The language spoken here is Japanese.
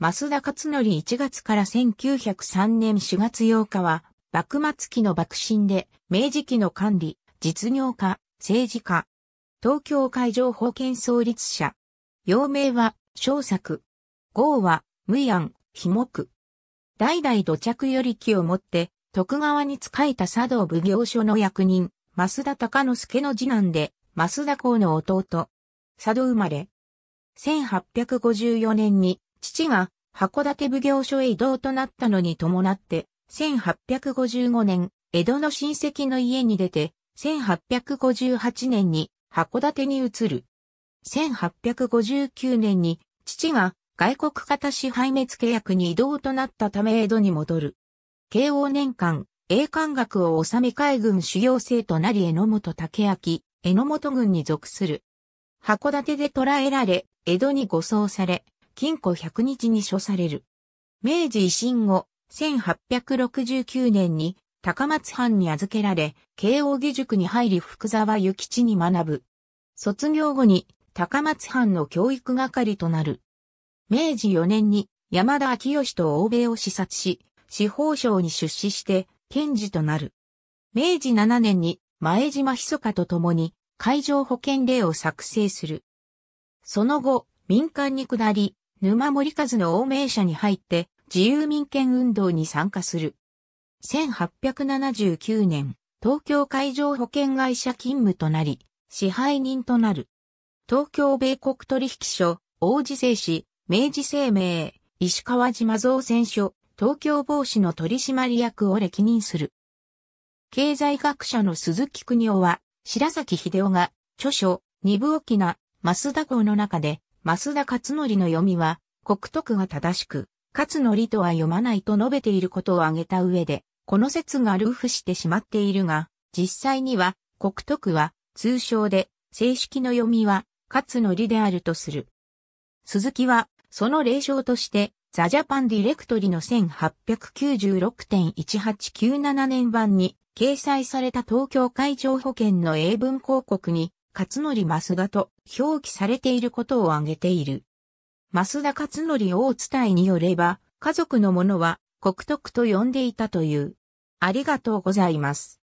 増田勝則1月から1903年4月8日は、幕末期の幕臣で、明治期の管理、実業家、政治家。東京海上保険創立者。幼名は、小作。号は、無安、非目。代々土着より気をもって、徳川に仕えた茶道奉行所の役人、増田隆之助の次男で、増田公の弟。佐渡生まれ。1854年に父が函館奉行所へ移動となったのに伴って、1855年、江戸の親戚の家に出て、1858年に函館に移る。1859年に父が外国方支配滅契約に移動となったため江戸に戻る。慶応年間、英漢学を治め海軍主要生となり榎本武明、榎本軍に属する。函館で捕らえられ、江戸に護送され、禁錮100日に処される。明治維新後、1869年に高松藩に預けられ、慶応義塾に入り福沢諭吉に学ぶ。卒業後に高松藩の教育係となる。明治4年に山田昭義と欧米を視察し、司法省に出資して検事となる。明治7年に前島密かと共に海上保険令を作成する。その後、民間に下り、沼森和の欧名社に入って自由民権運動に参加する。1879年、東京海上保険会社勤務となり、支配人となる。東京米国取引所、王子製紙、明治生命、石川島造船所、東京帽子の取締役を歴任する。経済学者の鈴木邦夫は、白崎秀夫が、著書、二部沖な、増田校の中で、増田勝則の読みは、国徳が正しく、勝則とは読まないと述べていることを挙げた上で、この説がルーフしてしまっているが、実際には、国徳は、通称で、正式の読みは、勝則であるとする。鈴木は、その例証として、ザ・ジャパン・ディレクトリの1896.1897年版に掲載された東京海上保険の英文広告に、勝則増田と表記されていることを挙げている。増田勝則を伝えによれば、家族の者は国徳と呼んでいたという。ありがとうございます。